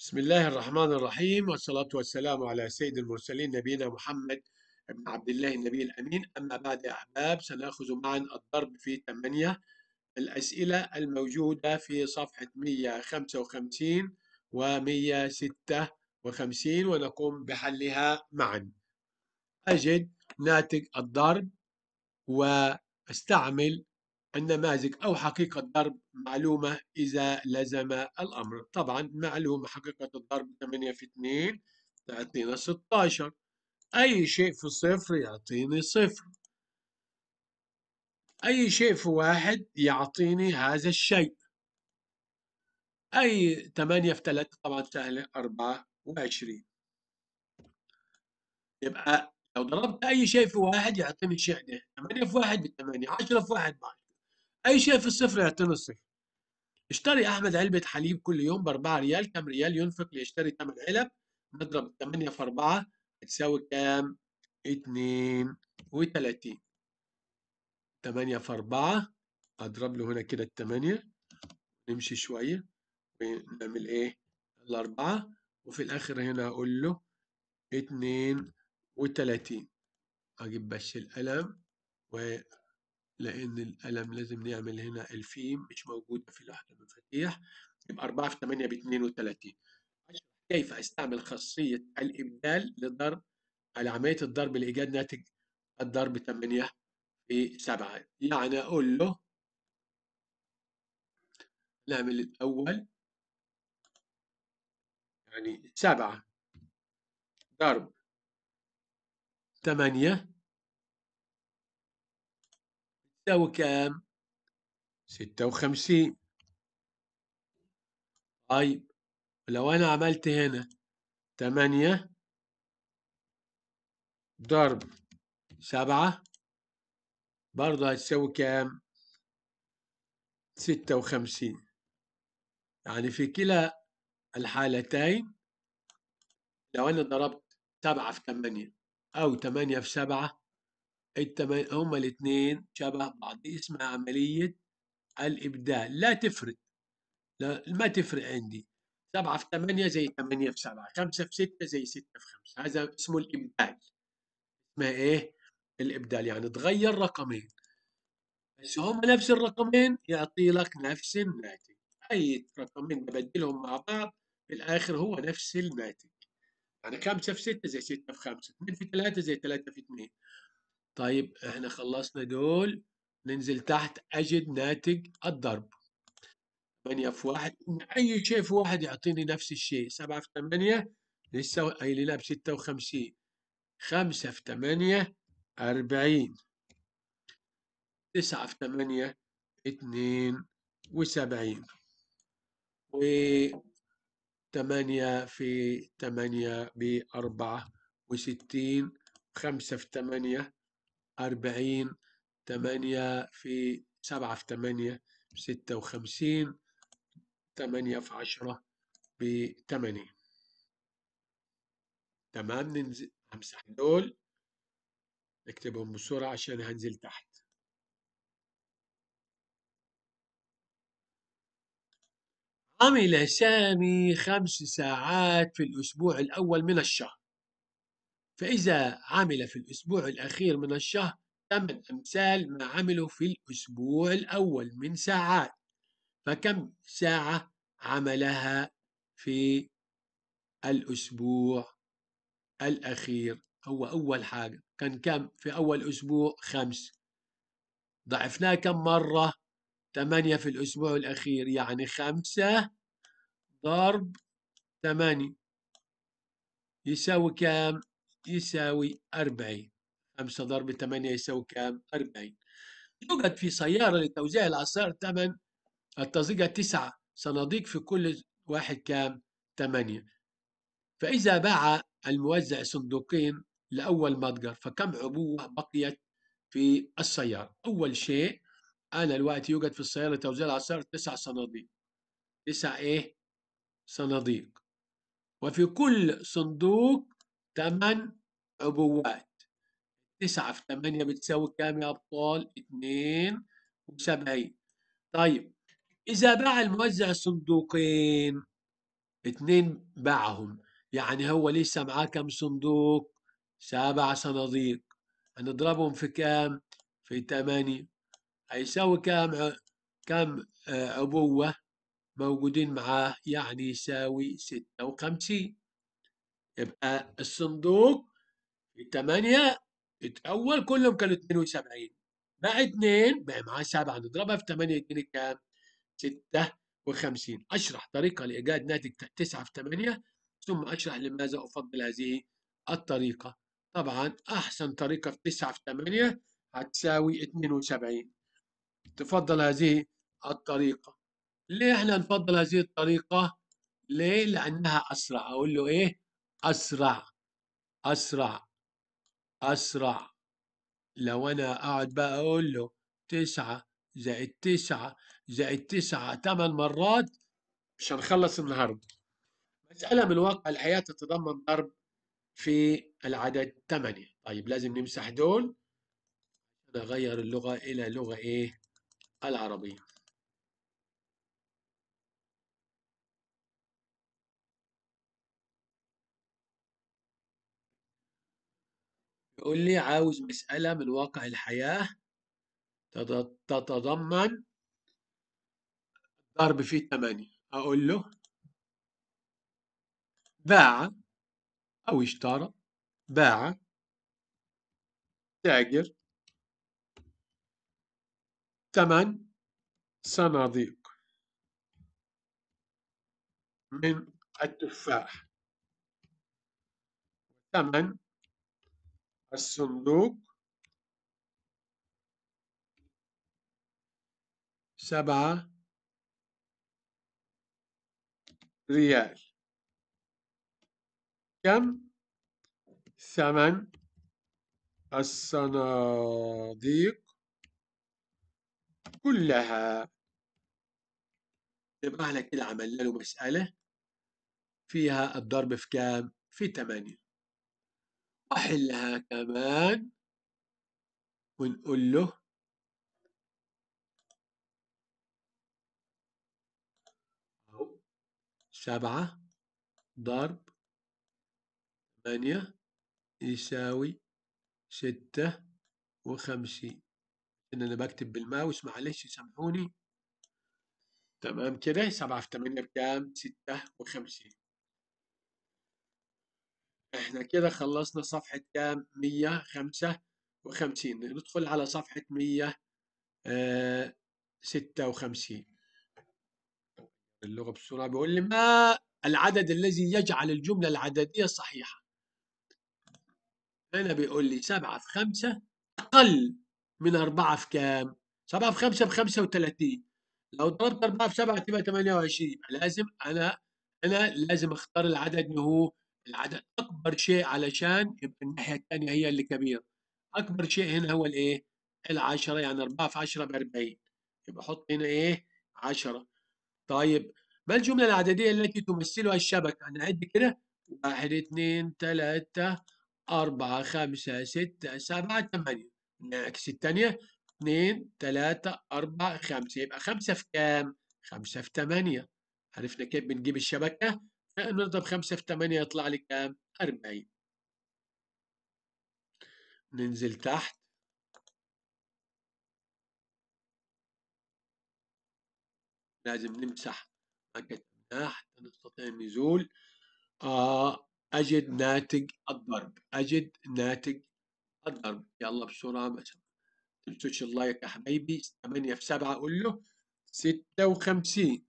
بسم الله الرحمن الرحيم والصلاة والسلام على سيد المرسلين نبينا محمد بن عبد الله النبي الأمين. أما بعد يا أحباب سنأخذ معا الضرب في ثمانية. الأسئلة الموجودة في صفحة 155 و 156 ونقوم بحلها معا. أجد ناتج الضرب وأستعمل النماذج أو حقيقة ضرب معلومة إذا لزم الأمر. طبعا معلومة حقيقة الضرب 8 في 2 تعطينا 16 أي شيء في صفر يعطيني صفر. أي شيء في واحد يعطيني هذا الشيء. أي 8 في 3 طبعا سهلة 24 يبقى لو ضربت أي شيء في واحد يعطيني الشيء ده 8 في 1 ب 8 10 في 1 ب 10 أي شيء في الصفر يعطينا الصفر اشتري أحمد علبة حليب كل يوم ب 4 ريال. كم ريال ينفق ليشتري 8 علب؟ نضرب 8 في 4 هتساوي كام؟ 32 8 في 4 أضرب له هنا كده الثمانية نمشي شوية. ونعمل إيه؟ الأربعة. وفي الآخر هنا أقول له اتنين وتلاتين. أجيب بس القلم و لأن القلم لازم نعمل هنا الفيم مش موجودة في لوحة المفاتيح يبقى 4 في 8 ب 32 كيف أستعمل خاصية الإبدال لضرب على عملية الضرب لإيجاد ناتج الضرب 8 في 7 يعني أقول له نعمل الأول يعني 7 ضرب 8 كام؟ ستة وخمسين. طيب لو أنا عملت هنا تمانية؟ ضرب. سبعة؟ برضه هتساوي كام؟ ستة وخمسين. يعني في كلا الحالتين لو أنا ضربت سبعة في تمانية أو تمانية في سبعة التمن... هما الاثنين شبه بعض دي اسمها عملية الإبدال لا تفرق. لا ما تفرق عندي. سبعة في ثمانية زي ثمانية في سبعة خمسة في ستة زي ستة في خمسة. هذا اسمه الإبدال اسمها إيه؟ الإبدال يعني تغير رقمين. بس هما نفس الرقمين يعطي لك نفس الناتج. أي رقمين نبدلهم مع بعض في الآخر هو نفس الناتج. يعني خمسة في ستة زي ستة في خمسة اثنين في ثلاثة زي ثلاثة في اثنين. طيب إحنا خلصنا دول ننزل تحت أجد ناتج الضرب. 8 في 1 أي شيء في واحد يعطيني نفس الشيء. 7 في 8 لسه قايلينها ب 56 5 في 8 40 9 في 8 72 و 8 في 8 ب 64 5 في 8 أربعين تمانية في سبعة في تمانية ستة وخمسين تمانية في عشرة بتمانية تمام ننزل أمسح دول نكتبهم بسرعة عشان هنزل تحت. عمل سامي خمس ساعات في الأسبوع الأول من الشهر. فإذا عمل في الأسبوع الأخير من الشهر ثمان أمثال ما عمله في الأسبوع الأول من ساعات. فكم ساعة عملها في الأسبوع الأخير؟ هو أول حاجة. كان كم؟ في أول أسبوع خمس. ضعفناه كم مرة؟ ثمانية في الأسبوع الأخير يعني خمسة ضرب ثمانية يساوي كم؟ يساوي 40 5 ضرب 8 يساوي كام؟ 40 يوجد في سيارة لتوزيع العصائر ثمن التزيقة تسعة صناديق في كل واحد كام؟ 8 فإذا باع الموزع صندوقين لأول متجر فكم عبوة بقيت في السيارة؟ أول شيء أنا الوقت يوجد في السيارة لتوزيع العصائر تسع صناديق تسع إيه؟ صناديق وفي كل صندوق ثمان عبوات تسعة في ثمانية بتساوي كام يا أبطال؟ اثنين وسبعين. طيب إذا باع الموزع صندوقين اتنين باعهم. يعني هو لسه معاه كم صندوق؟ سبع صناديق. هنضربهم في كام؟ في تمانية هيساوي كام؟ كام عبوة موجودين معاه؟ يعني يساوي ستة وخمسين. يبقى الصندوق في تمانية الأول كلهم كانوا اتنين وسبعين. بقى اتنين بقى معاه سبعة نضربها في تمانية اتنين كام؟ ستة وخمسين. أشرح طريقة لإيجاد ناتج تسعة في ثمانية ثم أشرح لماذا أفضل هذه الطريقة. طبعا أحسن طريقة في تسعة في ثمانية هتساوي اتنين وسبعين. تفضل هذه الطريقة. ليه إحنا نفضل هذه الطريقة؟ ليه؟ لأنها أسرع. أقول له إيه؟ أسرع أسرع أسرع. لو أنا أقعد بقى أقول له تسعة زائد تسعة زائد تسعة تمن مرات مش هنخلص النهارده. مسألة من واقع الحياة تتضمن ضرب في العدد 8 طيب لازم نمسح دول نغير اللغة إلى لغة إيه؟ العربية. يقول لي عاوز مسألة من واقع الحياة تت- تتضمن ضرب في 8 أقول له باع أو اشترى باع تاجر ثمن صناديق من التفاح ثمن الصندوق سبعة ريال. كم؟ ثمن الصناديق كلها. يبقى إحنا كده عملنا له مسألة. فيها الضرب في كام؟ في 8 وأحلها كمان ونقول له سبعة ضرب ثمانية يساوي ستة وخمسين. أنا بكتب بالماوس معلش سامحوني. تمام كده؟ سبعة في ثمانية بكام؟ ستة وخمسين. إحنا كده خلصنا صفحة كام؟ مية خمسة وخمسين. ندخل على صفحة مية آه ستة وخمسين. اللغة بسرعة. بيقول لي ما العدد الذي يجعل الجملة العددية صحيحة؟ هنا بيقول لي سبعة في خمسة أقل من أربعة في كام؟ سبعة في خمسة بخمسة وثلاثين لو ضربت أربعة في سبعة تبقى ثمانية وعشرين. لازم أنا أنا لازم أختار العدد اللي هو العدد أكبر شيء علشان يبقى الناحية الثانية هي اللي كبيرة أكبر شيء هنا هو الإيه؟ العشرة يعني أربعة في عشرة بأربعين يبقى أحط هنا إيه؟ عشرة طيب ما الجملة العددية التي تمثلها الشبكة؟ هنعد كده واحد اثنين ثلاثة أربعة خمسة ستة سبعة ثمانية نعكس الثانية اثنين ثلاثة أربعة خمسة يبقى خمسة في كام؟ خمسة في ثمانية عرفنا كيف بنجيب الشبكة؟ نضرب خمسة في ثمانية يطلع لي كام؟ أربعين. ننزل تحت. لازم نمسح ما كتبناه حتى نستطيع النزول آه أجد ناتج الضرب. أجد ناتج الضرب. يلا بسرعة ما تنسوش اللايك يا حبايبي. 8 في 7 أقول له 56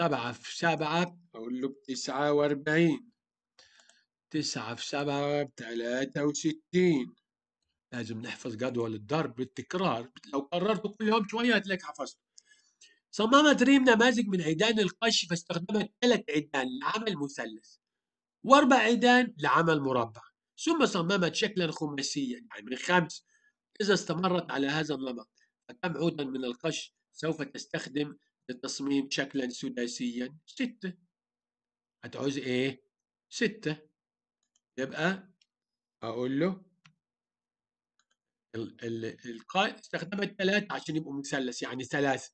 7 في 7 أقول له ب 49 9 في 7 ب 63 لازم نحفظ جدول الضرب بالتكرار. لو قررت كل يوم شوية هتلاقيك حفظت صممت ريم نماذج من عيدان القش فاستخدمت ثلاث عيدان لعمل مثلث وأربع عيدان لعمل مربع. ثم صممت شكلا خماسيا يعني من خمس. إذا استمرت على هذا النمط فكم عودا من القش سوف تستخدم لتصميم شكلا سداسيا؟ ستة. هتعوز إيه؟ ستة. يبقى أقول له ال ال القاء استخدمت ثلاثة عشان يبقوا مثلث يعني ثلاثة.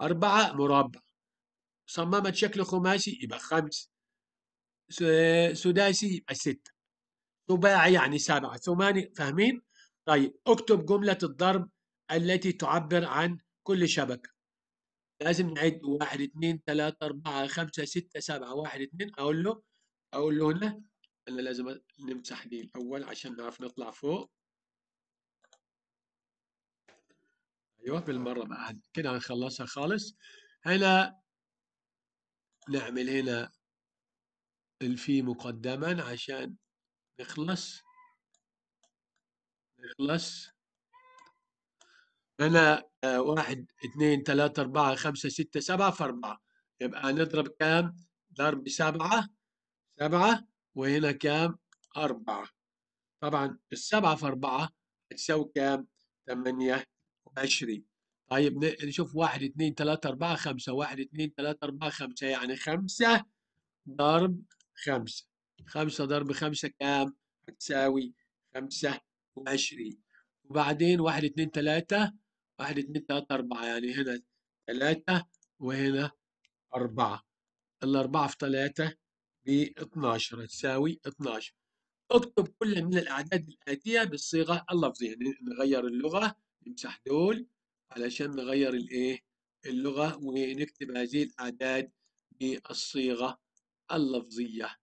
أربعة مربع. صممت شكل خماسي يبقى خمس. سداسي يبقى ستة. سباعي يعني سبعة. ثمانية فاهمين؟ طيب اكتب جملة الضرب التي تعبر عن كل شبكة. لازم نعد واحد اثنين ثلاثة أربعة خمسة ستة سبعة واحد اثنين. أقول له أقول له هنا أنا لازم نمسح دي الأول عشان نعرف نطلع فوق. أيوه بالمرة بعد. كده هنخلصها خالص. هنا نعمل هنا الفي مقدما عشان نخلص. نخلص. هنا آه، واحد اثنين ثلاثة أربعة خمسة ستة سبعة في أربعة يبقى نضرب كام؟ ضرب سبعة سبعة وهنا كام؟ أربعة طبعا السبعة في أربعة هتساوي كام؟ ثمانية وعشرين طيب نشوف واحد اثنين ثلاثة أربعة خمسة واحد اثنين ثلاثة أربعة خمسة يعني خمسة ضرب خمسة خمسة ضرب خمسة كام؟ هتساوي خمسة وعشرين وبعدين واحد اثنين ثلاثة واحد اثنين ثلاثة أربعة يعني هنا ثلاثة وهنا أربعة. الأربعة في ثلاثة ب 12 تساوي 12 اكتب كل من الأعداد الآتية بالصيغة اللفظية يعني نغير اللغة نمسح دول علشان نغير الإيه؟ اللغة ونكتب هذه الأعداد بالصيغة اللفظية.